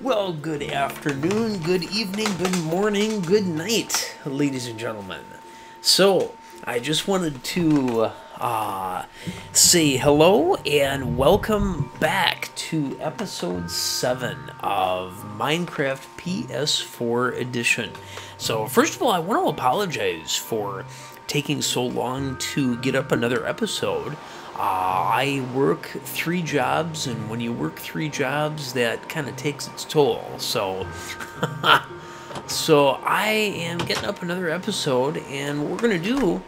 Well, good afternoon, good evening, good morning, good night, ladies and gentlemen. So, I just wanted to uh, say hello and welcome back to episode 7 of Minecraft PS4 Edition. So, first of all, I want to apologize for taking so long to get up another episode. Uh, I work three jobs, and when you work three jobs, that kind of takes its toll. So, so I am getting up another episode, and what we're gonna do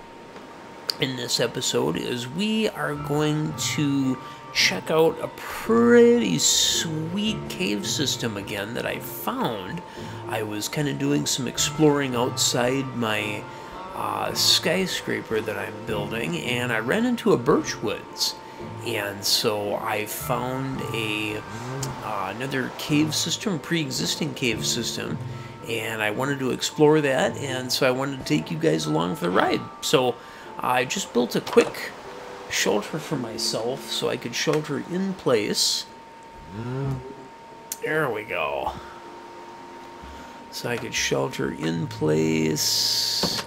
in this episode is we are going to check out a pretty sweet cave system again that I found. I was kind of doing some exploring outside my uh, skyscraper that I'm building, and I ran into a birch woods. And so I found a uh, another cave system, pre-existing cave system, and I wanted to explore that, and so I wanted to take you guys along for the ride. So I just built a quick shelter for myself so I could shelter in place. There we go. So I could shelter in place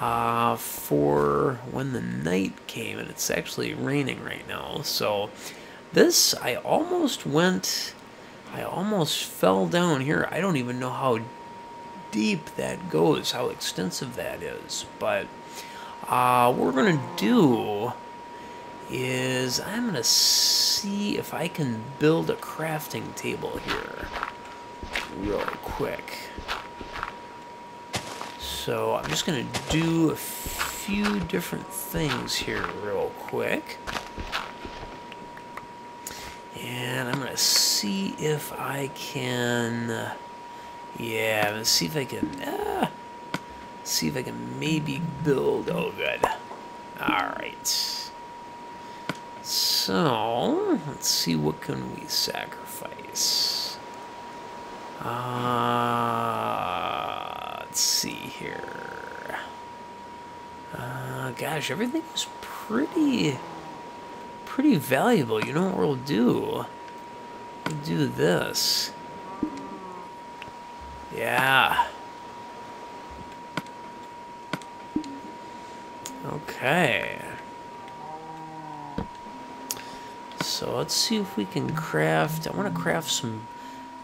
uh, for when the night came, and it's actually raining right now. So this, I almost went, I almost fell down here. I don't even know how deep that goes, how extensive that is. But uh, what we're going to do is I'm going to see if I can build a crafting table here real quick. So I'm just going to do a few different things here real quick. And I'm to see if I can... Yeah, I'm to see if I can... Uh, see if I can maybe build... Oh, good. Alright. So, let's see what can we sacrifice. Uh, let's see here. Uh, gosh, everything is pretty, pretty valuable. You know what we'll do? We'll do this. Yeah. Okay. So let's see if we can craft. I want to craft some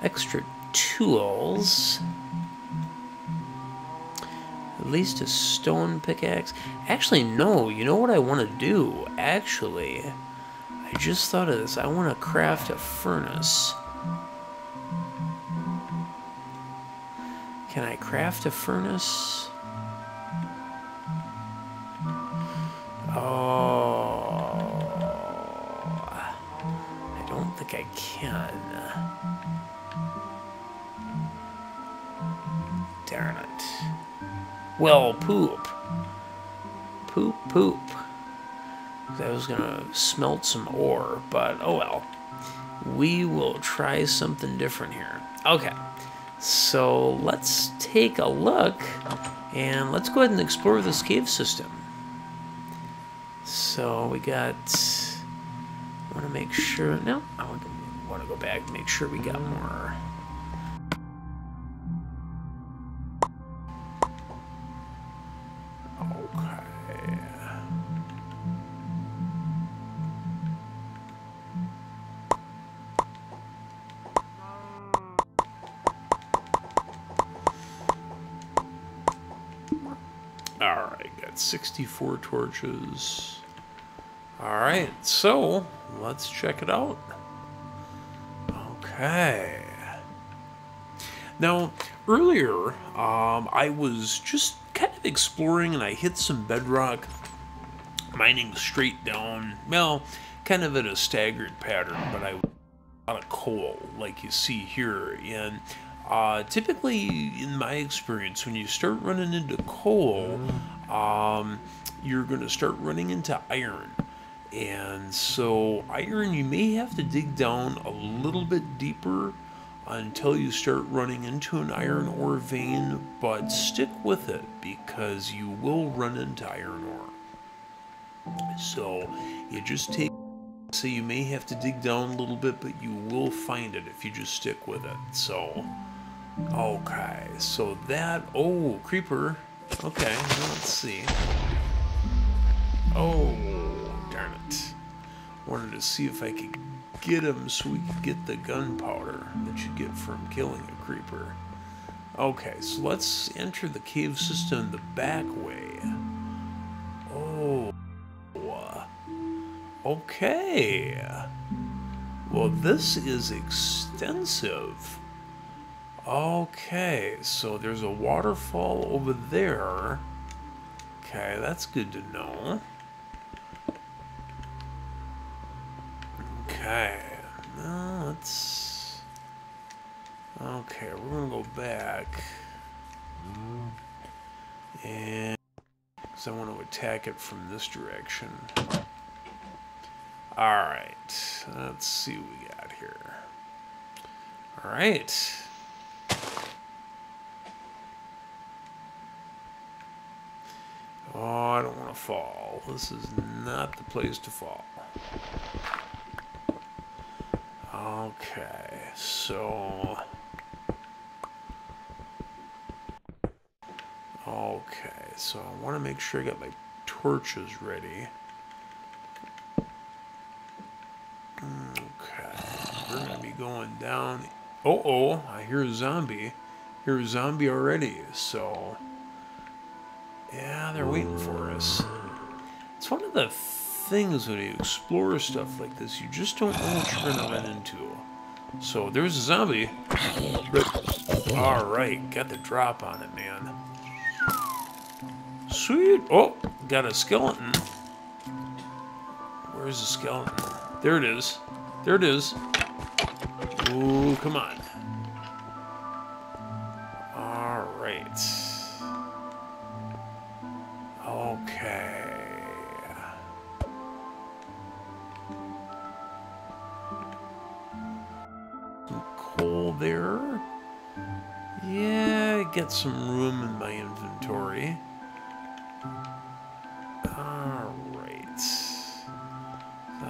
extra tools. Least a stone pickaxe. Actually, no. You know what I want to do? Actually, I just thought of this. I want to craft a furnace. Can I craft a furnace? Oh. I don't think I can. Darn it. Well, poop. Poop, poop. I was gonna smelt some ore, but oh well. We will try something different here. Okay, so let's take a look and let's go ahead and explore this cave system. So we got. I want to make sure. No, I want to go back make sure we got more. 64 torches. Alright, so let's check it out. Okay. Now, earlier, um, I was just kind of exploring and I hit some bedrock, mining straight down, well, kind of in a staggered pattern, but I lot of coal, like you see here. And uh, typically, in my experience, when you start running into coal, um, you're going to start running into iron. And so, iron, you may have to dig down a little bit deeper until you start running into an iron ore vein, but stick with it because you will run into iron ore. So, you just take So you may have to dig down a little bit, but you will find it if you just stick with it. So, okay, so that, oh, creeper. Okay, let's see. Oh, darn it. Wanted to see if I could get him so we could get the gunpowder that you get from killing a creeper. Okay, so let's enter the cave system the back way. Oh. Okay. Well, this is extensive. Okay, so there's a waterfall over there. Okay, that's good to know. Okay, now let's... Okay, we're gonna go back. And... Because I want to attack it from this direction. Alright, let's see what we got here. Alright. Oh, I don't want to fall. This is not the place to fall. Okay, so... Okay, so I want to make sure I got my torches ready. Okay, we're going to be going down. Oh, oh, I hear a zombie. I hear a zombie already, so... Yeah, they're waiting for us. It's one of the things when you explore stuff like this, you just don't know what you're going to run into. So there's a zombie. Alright, got the drop on it, man. Sweet. Oh, got a skeleton. Where's the skeleton? There it is. There it is. Ooh, come on.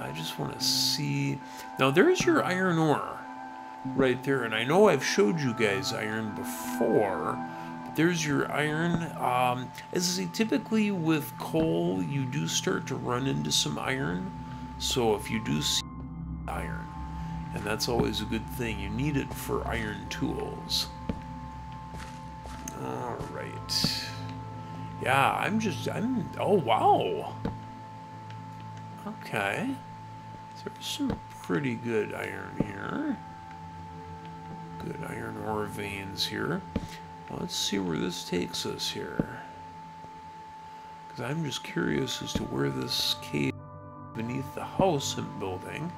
I just want to see... Now, there's your iron ore right there. And I know I've showed you guys iron before. There's your iron. Um, as I say, typically with coal, you do start to run into some iron. So if you do see iron, and that's always a good thing, you need it for iron tools. All right. Yeah, I'm just, I'm, oh, wow. Okay. There's some pretty good iron here. Good iron ore veins here. Let's see where this takes us here. Because I'm just curious as to where this cave beneath the house I'm building.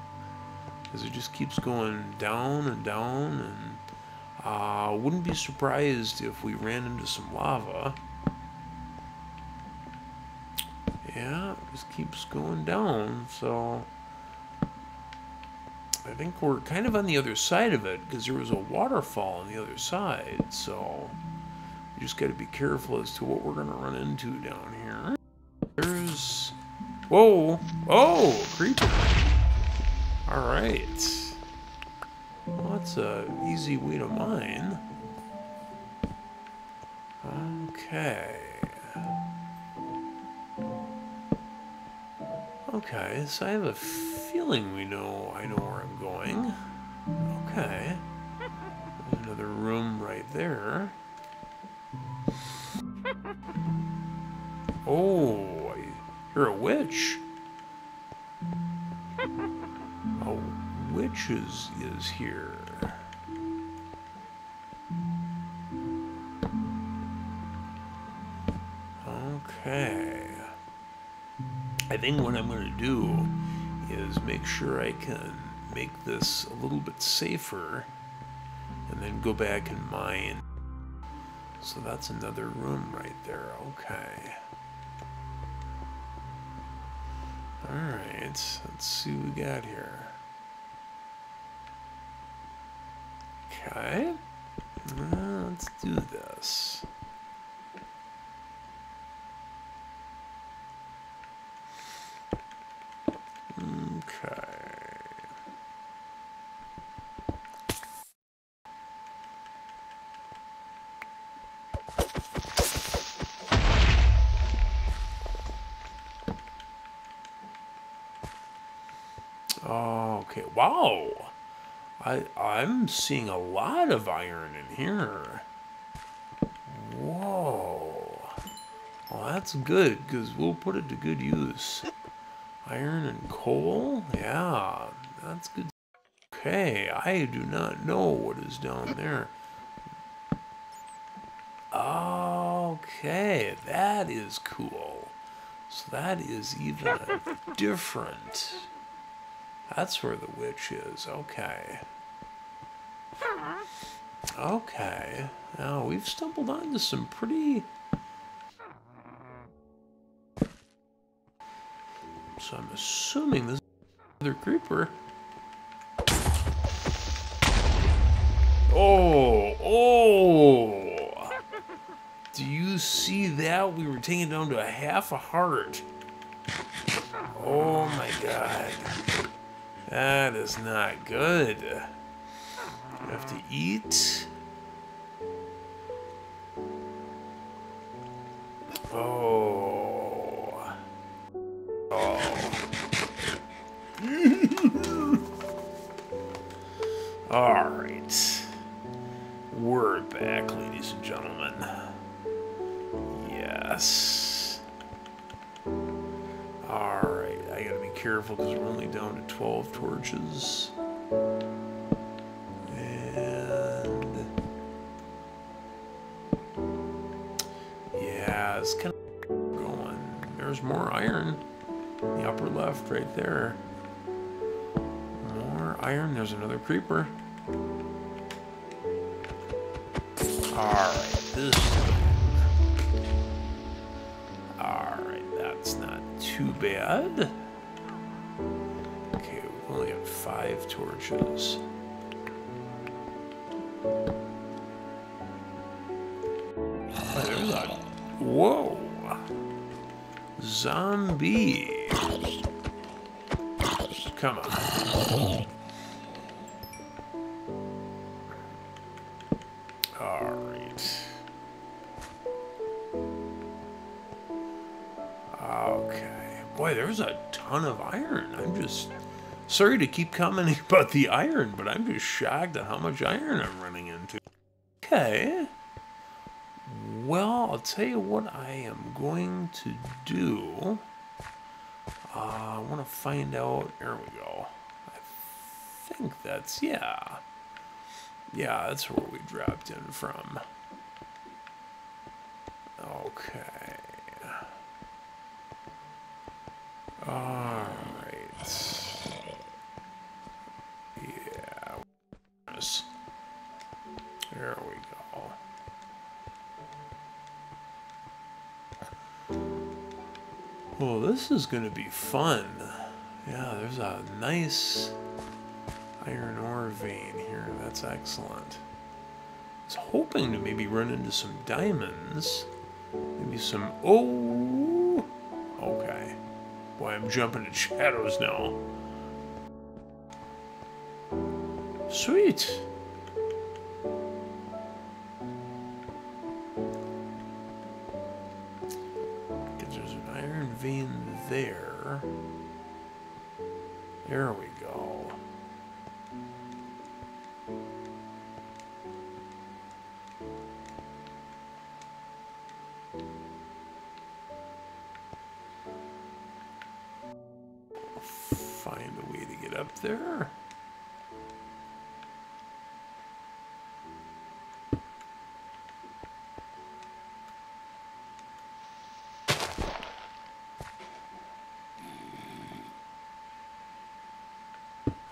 Because it just keeps going down and down and uh, wouldn't be surprised if we ran into some lava. Yeah, it just keeps going down, so... I think we're kind of on the other side of it, because there was a waterfall on the other side, so... We just gotta be careful as to what we're gonna run into down here. There's... Whoa! Oh! Creeper! Alright. Well, that's a easy way to mine. Okay. Okay, so I have a feeling we know I know where I'm going. Okay. There's another room right there. Oh, hear a witch. A witch is, is here. Okay. I think what I'm going to do is make sure I can make this a little bit safer and then go back and mine. So that's another room right there. Okay. Alright, let's see what we got here. Okay. Uh, let's do this. Okay. Okay, wow. I I'm seeing a lot of iron in here. Whoa. Well, that's good because we'll put it to good use. Iron and coal? Yeah, that's good. Okay, I do not know what is down there. Okay, that is cool. So that is even different. That's where the witch is. Okay. Okay. Now we've stumbled onto some pretty. So I'm assuming this is another creeper. Oh, oh. Do you see that? We were taken down to a half a heart. Oh my god. That is not good. Have to eat. Oh. Oh. All right. We're back, ladies and gentlemen. Yes. All right. I gotta be careful because we're only down to 12 torches. It's kind of going. There's more iron. The upper left, right there. More iron. There's another creeper. Alright, this. Alright, that's not too bad. Okay, we've only got five torches. Zombie. Come on. All right. Okay. Boy, there's a ton of iron. I'm just sorry to keep commenting about the iron, but I'm just shocked at how much iron I'm running into. Okay. Well, I'll tell you what I am going to do. Uh, I want to find out. There we go. I think that's, yeah. Yeah, that's where we dropped in from. Okay. Alright. Well, this is going to be fun. Yeah, there's a nice iron ore vein here. That's excellent. I was hoping to maybe run into some diamonds. Maybe some... Oh! Okay. Boy, I'm jumping in shadows now. Sweet! Iron vein there. There we go.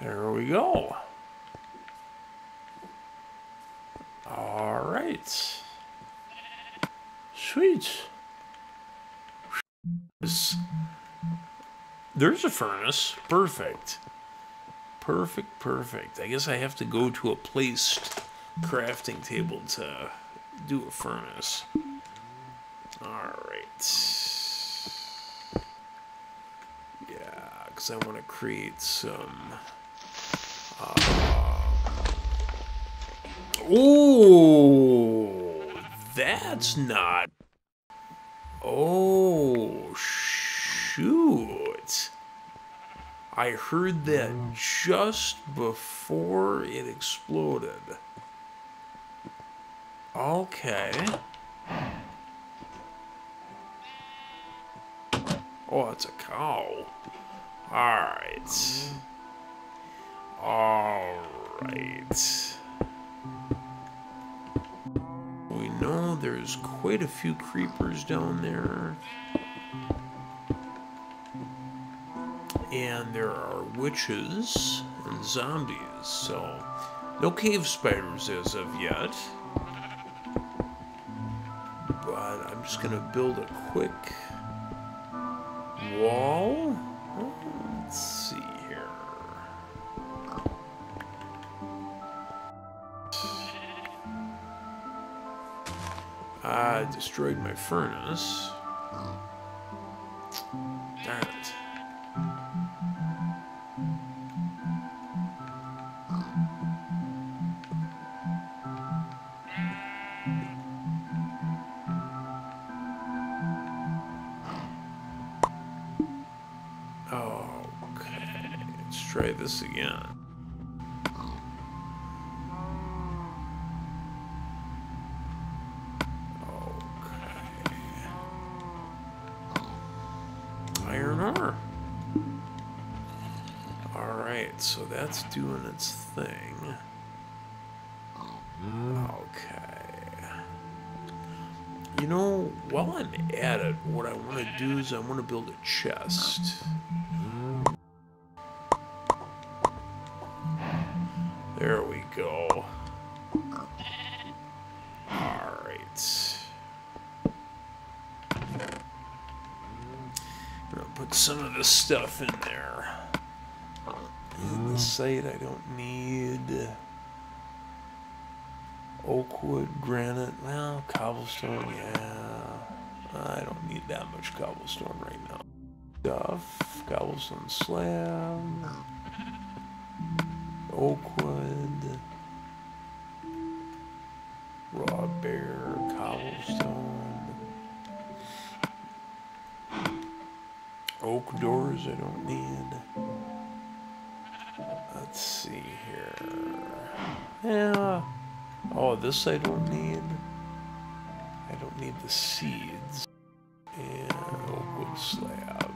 There we go. All right. Sweet. There's a furnace. Perfect. Perfect, perfect. I guess I have to go to a placed crafting table to do a furnace. Alright. Yeah, because I want to create some... Uh... That's not... Oh, shoot. I heard that just before it exploded. Okay. Oh, it's a cow. Alright. Alright. We know there's quite a few creepers down there. And there are witches and zombies, so no cave spiders as of yet. But I'm just gonna build a quick wall. Let's see here. I destroyed my furnace. This again. Okay. Iron ore. Alright, so that's doing its thing. Okay. You know, while I'm at it, what I want to do is I want to build a chest. Put some of this stuff in there. In the site I don't need oak wood, granite, well, cobblestone, yeah. I don't need that much cobblestone right now. Stuff, cobblestone slab, oak this I don't need. I don't need the seeds. And oak wood slab.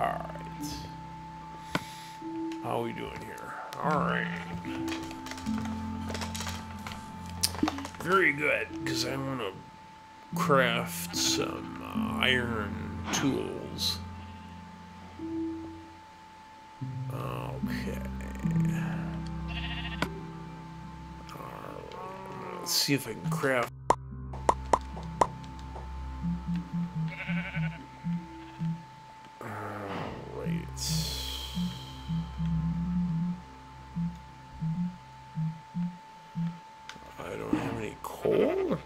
Alright. How are we doing here? Alright. Very good, because I want to craft some uh, iron tools. See if I can craft. Oh, Alright. I don't have any coal.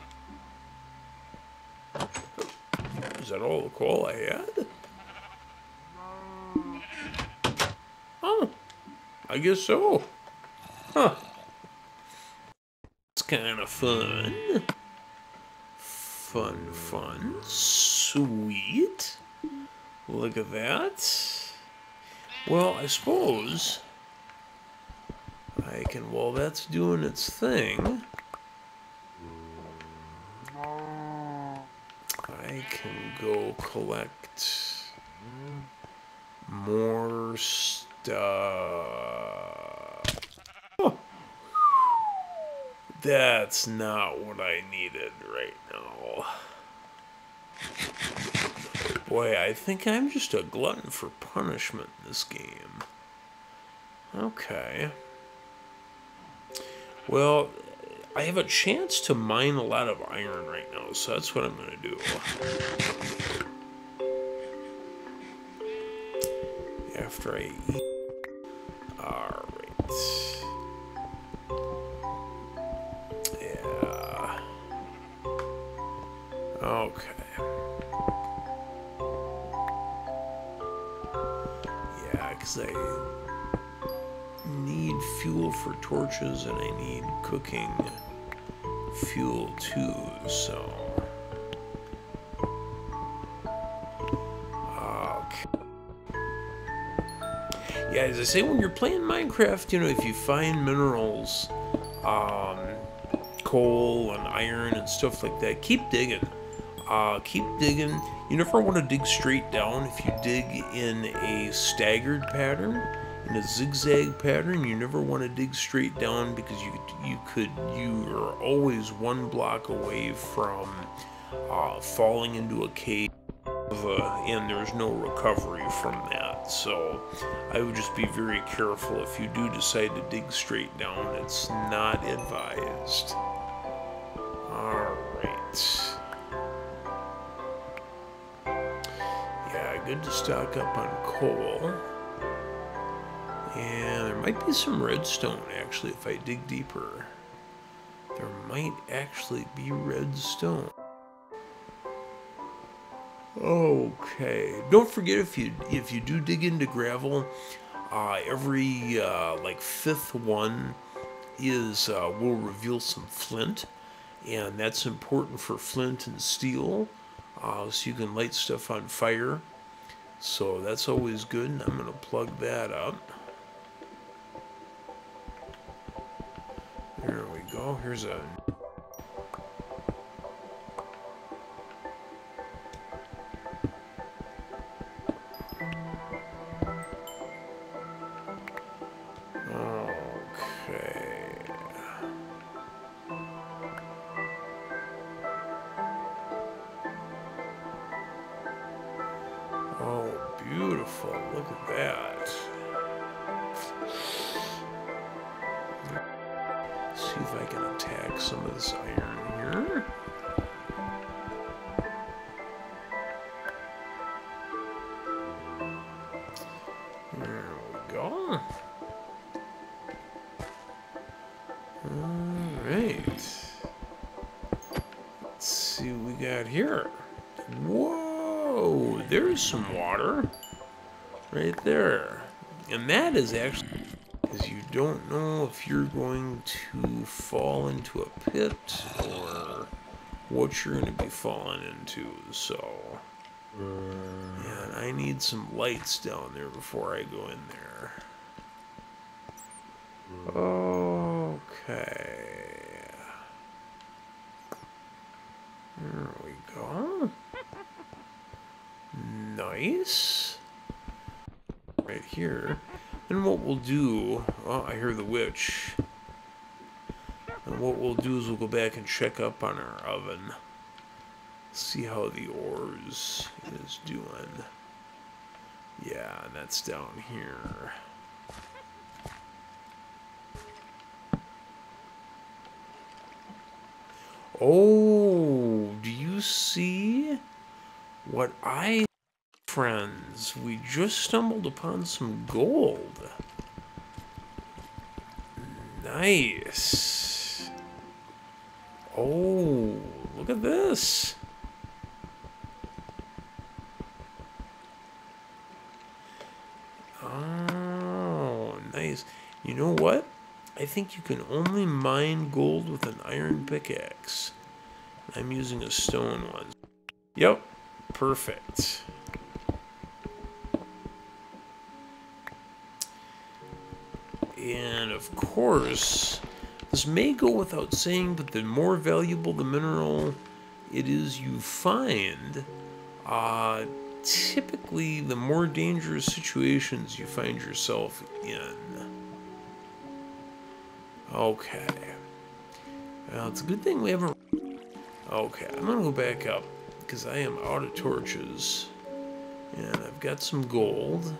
Is that all the coal I had? Oh, I guess so. Huh. It's kind of fun. Fun, fun. Sweet. Look at that. Well, I suppose I can, while that's doing its thing, I can go collect more stuff. Oh. That's not what I needed right now. Boy, I think I'm just a glutton for punishment in this game. Okay. Well, I have a chance to mine a lot of iron right now, so that's what I'm going to do. After I eat. Alright. I need fuel for torches and I need cooking fuel too, so. Yeah, as I say, when you're playing Minecraft, you know, if you find minerals, um, coal and iron and stuff like that, keep digging. Uh, keep digging. You never want to dig straight down. If you dig in a staggered pattern, in a zigzag pattern, you never want to dig straight down because you you could you are always one block away from uh, falling into a cave, uh, and there's no recovery from that. So I would just be very careful if you do decide to dig straight down. It's not advised. All right. Good to stock up on coal. And there might be some redstone, actually, if I dig deeper. There might actually be redstone. Okay. Don't forget if you if you do dig into gravel, uh, every uh, like fifth one is uh, will reveal some flint, and that's important for flint and steel, uh, so you can light stuff on fire. So that's always good, and I'm going to plug that up. There we go. Here's a there's some water right there. And that is actually because you don't know if you're going to fall into a pit or what you're going to be falling into. So, and I need some lights down there before I go in there. Oh. Okay. There we go. Nice. Right here. And what we'll do... Oh, I hear the witch. And what we'll do is we'll go back and check up on our oven. See how the ores is doing. Yeah, that's down here. Oh, do you see what I friends? We just stumbled upon some gold. Nice. Oh, look at this. Oh, nice. You know what? I think you can only mine gold with an iron pickaxe. I'm using a stone one. Yep, perfect. Course, this may go without saying, but the more valuable the mineral it is you find, uh, typically the more dangerous situations you find yourself in. Okay. Well, it's a good thing we haven't... Okay, I'm gonna go back up, because I am out of torches. And I've got some gold.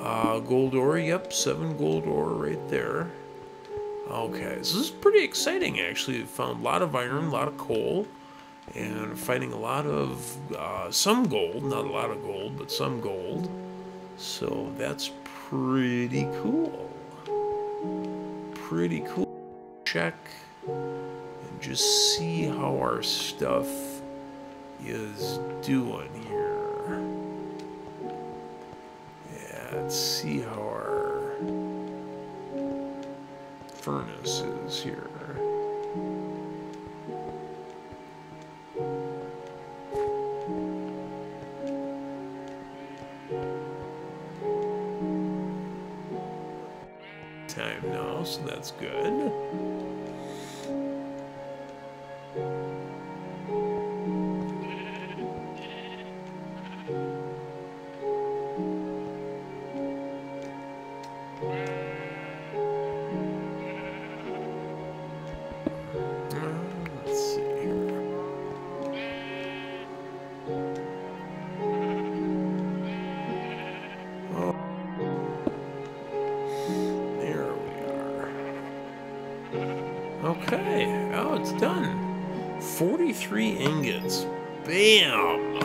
Uh, gold ore, yep, seven gold ore right there. Okay, so this is pretty exciting, actually. Found a lot of iron, a lot of coal, and finding a lot of, uh, some gold, not a lot of gold, but some gold. So that's pretty cool pretty cool. Check and just see how our stuff is doing here at furnace furnaces here. Time now, so that's good. 43 ingots. Bam!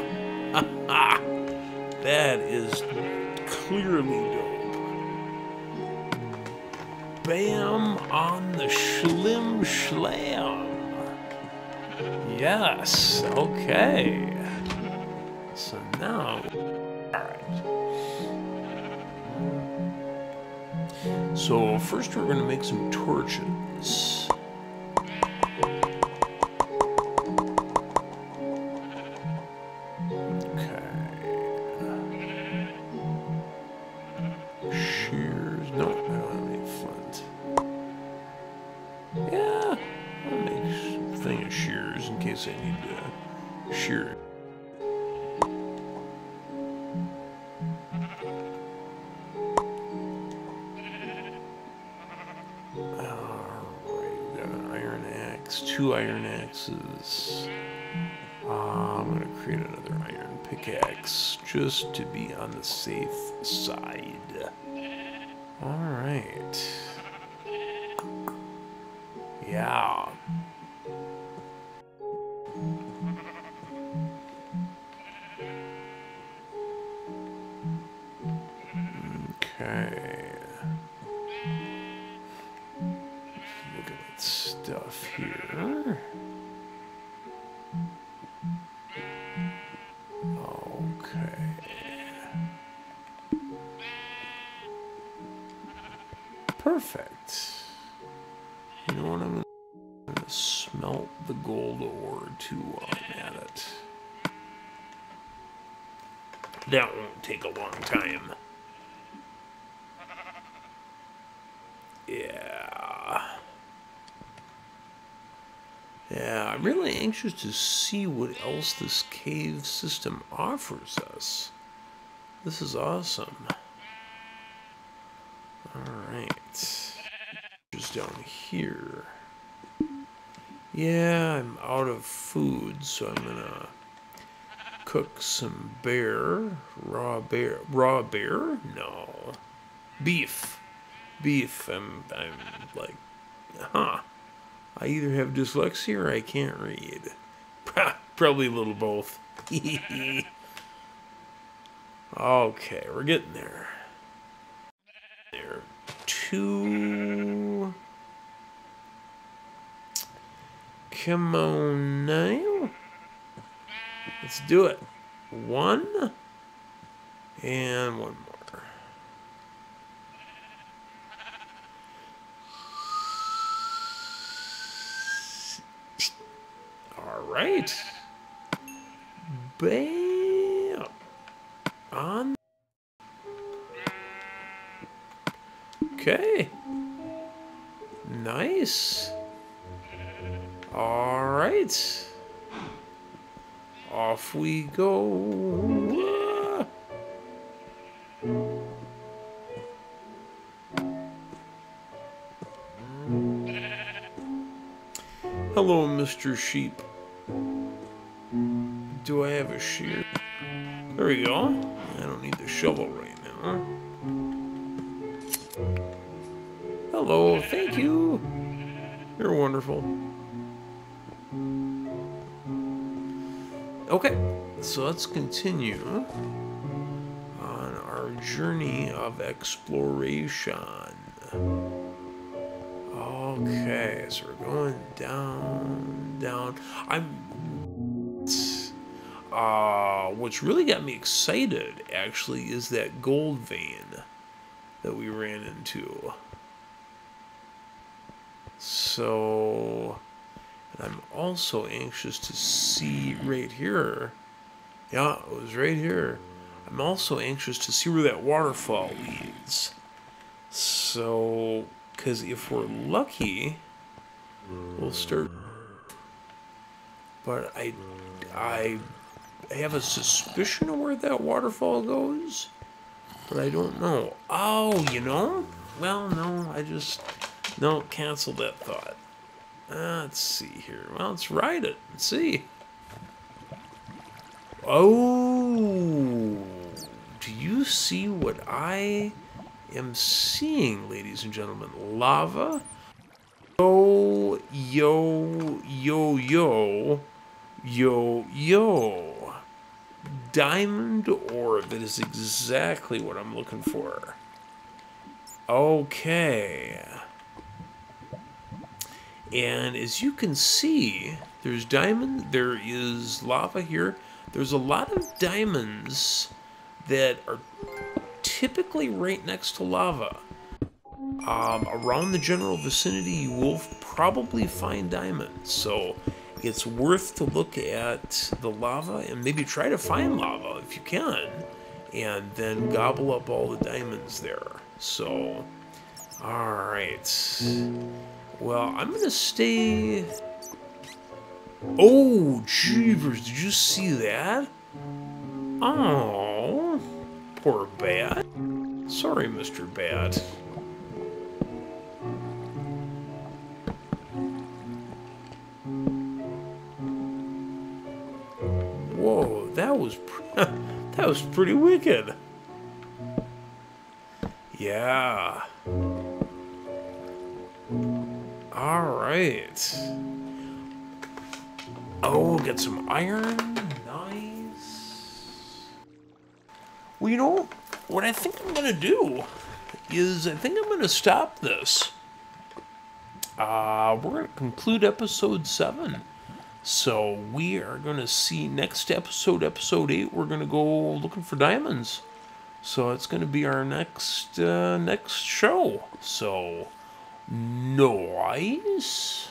that is clearly dope. Bam on the Schlim Schlam. Yes, okay. So now, alright. So first we're going to make some torches. Two iron axes. Uh, I'm going to create another iron pickaxe just to be on the safe side. Alright. Yeah. I'm really anxious to see what else this cave system offers us. This is awesome. Alright. Just down here. Yeah, I'm out of food, so I'm gonna cook some bear. Raw bear. Raw bear? No. Beef. Beef. I'm, I'm like, huh. I either have dyslexia or I can't read. Probably a little both. okay, we're getting there. There. Two. Come on now. Let's do it. One. And one more. All right. Bam. On. Okay. Nice. All right. Off we go. Hello, Mr. Sheep. Do I have a shear? There we go. I don't need the shovel right now. Hello, thank you. You're wonderful. Okay, so let's continue on our journey of exploration. Okay, so we're going down, down. I'm. Uh, what's really got me excited, actually, is that gold vein that we ran into. So, and I'm also anxious to see right here. Yeah, it was right here. I'm also anxious to see where that waterfall leads. So, because if we're lucky, we'll start. But I, I have a suspicion of where that waterfall goes, but I don't know. Oh, you know? Well, no, I just no cancel that thought. Uh, let's see here. Well, let's ride it and see. Oh, do you see what I am seeing, ladies and gentlemen? Lava. Yo, yo, yo, yo, yo, yo. Diamond ore. That is exactly what I'm looking for. Okay. And as you can see, there's diamond, there is lava here. There's a lot of diamonds that are typically right next to lava. Um, around the general vicinity, you will probably find diamonds. So it's worth to look at the lava and maybe try to find mm-hmm. lava if you can, and then gobble up all the diamonds there. So, all right. Well, I'm gonna stay. Oh, jeevers! Did you see that? Oh, poor Bat. Sorry, Mr. Bat. Whoa, that was that was pretty wicked. Yeah. All right. Oh, get some iron. Nice. Well, you know, what I think I'm to do is I think I'm to stop this. Uh, we're to conclude episode 7. So we are going to see next episode, episode 8, we're going to go looking for diamonds. So it's going to be our next uh, next show. So nice.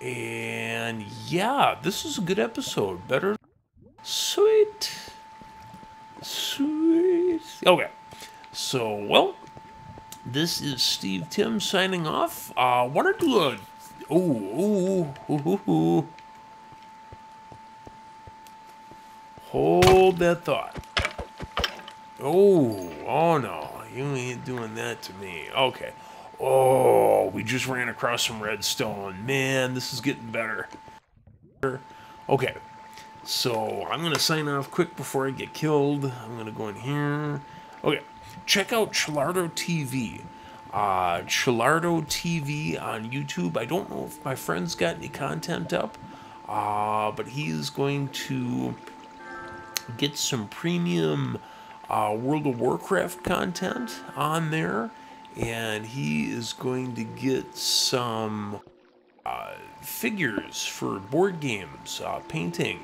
And yeah, this is a good episode. Better. Sweet. Sweet. Okay. So, well, this is Steve Timm signing off. Uh, want to do a. Oh, oh, oh, oh, Hold that thought. Oh, oh no, you ain't doing that to me. Okay. Oh, we just ran across some redstone. Man, this is getting better. Okay, so I'm going to sign off quick before I get killed. I'm going to go in here. Okay, check out Chillardo TV. Uh, Chillardo TV on YouTube. I don't know if my friend's got any content up, uh, but he is going to get some premium uh, World of Warcraft content on there, and he is going to get some uh, figures for board games, uh, painting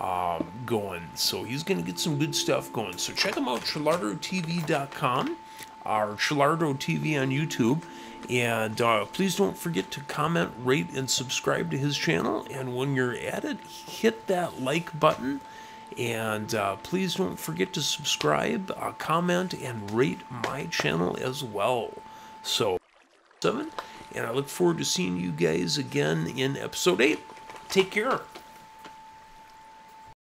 um, going. So he's going to get some good stuff going. So check him out, ChillardoTV.com or Chillardo TV on YouTube. And uh, please don't forget to comment, rate, and subscribe to his channel. And when you're at it, hit that like button and uh, please don't forget to subscribe, uh, comment, and rate my channel as well. So, 7, and I look forward to seeing you guys again in episode 8. Take care.